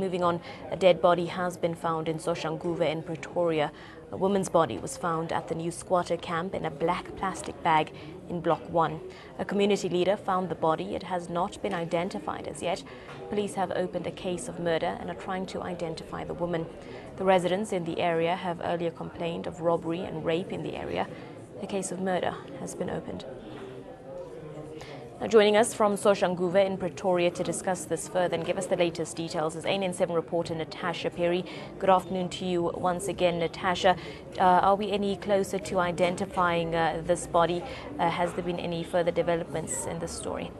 moving on, a dead body has been found in Soshanguve in Pretoria. A woman's body was found at the new squatter camp in a black plastic bag in Block 1. A community leader found the body. It has not been identified as yet. Police have opened a case of murder and are trying to identify the woman. The residents in the area have earlier complained of robbery and rape in the area. A case of murder has been opened. Now joining us from Soshanguve in Pretoria to discuss this further and give us the latest details is ANN7 reporter Natasha Perry. Good afternoon to you once again, Natasha. Uh, are we any closer to identifying uh, this body? Uh, has there been any further developments in this story?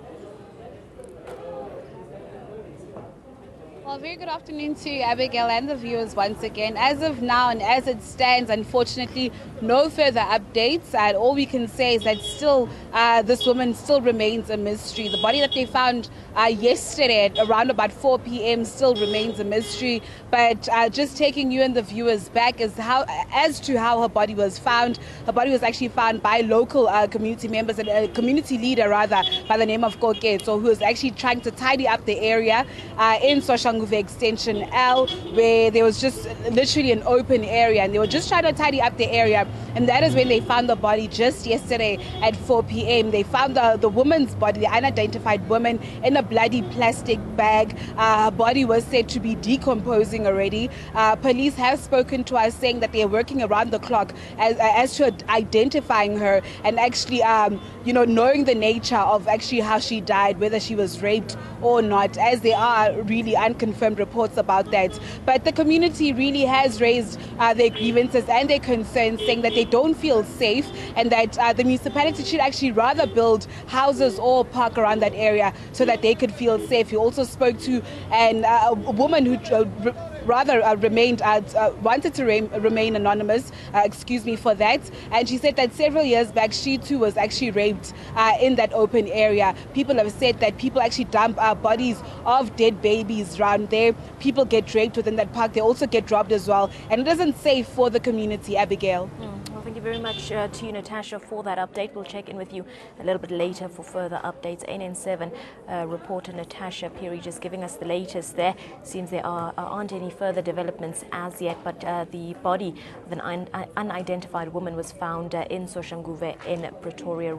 Well, very good afternoon to Abigail and the viewers once again. As of now and as it stands, unfortunately, no further updates. And all we can say is that still, uh, this woman still remains a mystery. The body that they found uh, yesterday at around about 4 p.m. still remains a mystery. But uh, just taking you and the viewers back is how, as to how her body was found. Her body was actually found by local uh, community members and a community leader rather by the name of Koketso, who was actually trying to tidy up the area uh, in Soshang Manguve Extension L, where there was just literally an open area and they were just trying to tidy up the area. And that is when they found the body just yesterday at 4 p.m. They found the, the woman's body, the unidentified woman, in a bloody plastic bag. Uh, her body was said to be decomposing already. Uh, police have spoken to us saying that they are working around the clock as, as to identifying her and actually, um, you know, knowing the nature of actually how she died, whether she was raped or not, as they are really unconfirmed confirmed reports about that. But the community really has raised uh, their grievances and their concerns, saying that they don't feel safe and that uh, the municipality should actually rather build houses or park around that area so that they could feel safe. You also spoke to an, uh, a woman who uh, rather uh, remained uh, uh, wanted to re remain anonymous. Uh, excuse me for that. And she said that several years back, she too was actually raped uh, in that open area. People have said that people actually dump bodies of dead babies around there. People get raped within that park. They also get robbed as well. And it isn't safe for the community, Abigail. Mm. Well, thank you very much uh, to you, Natasha, for that update. We'll check in with you a little bit later for further updates. ANN7 uh, reporter Natasha Perry just giving us the latest there. Seems there are, aren't any further developments as yet, but uh, the body of an un unidentified woman was found uh, in Soshanguve in Pretoria.